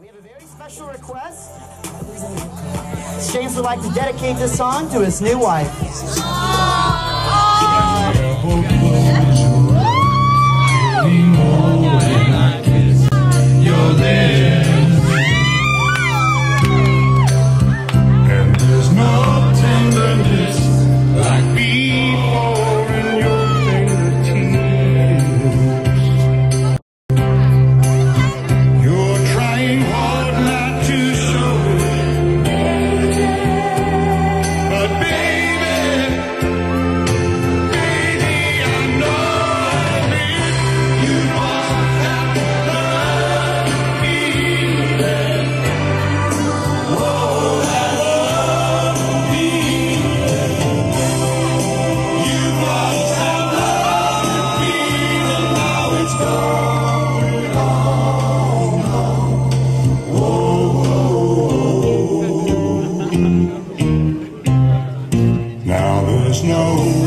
We have a very special request. Shames would like to dedicate this song to his new wife. Oh. Oh. snow.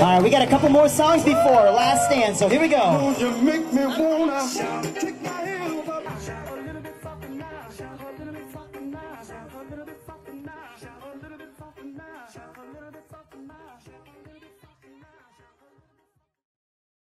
All right, we got a couple more songs before Last Stand, so here we go.